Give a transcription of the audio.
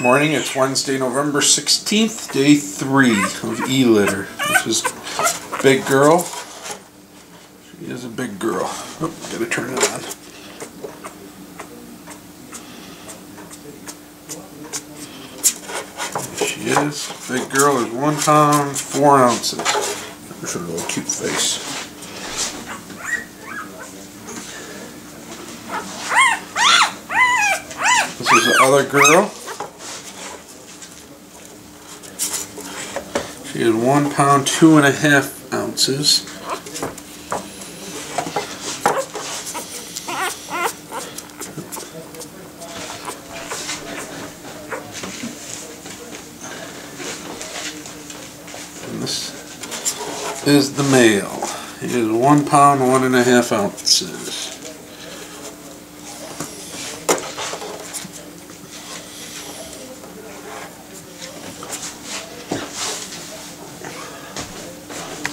morning. It's Wednesday, November 16th, day three of E-Litter. This is Big Girl. She is a big girl. Oh, gotta turn it on. She is. Big girl is one pound, four ounces. At her little cute face. This is the other girl. She is one pound, two and a half ounces. And this is the male. Is one pound, one and a half ounces.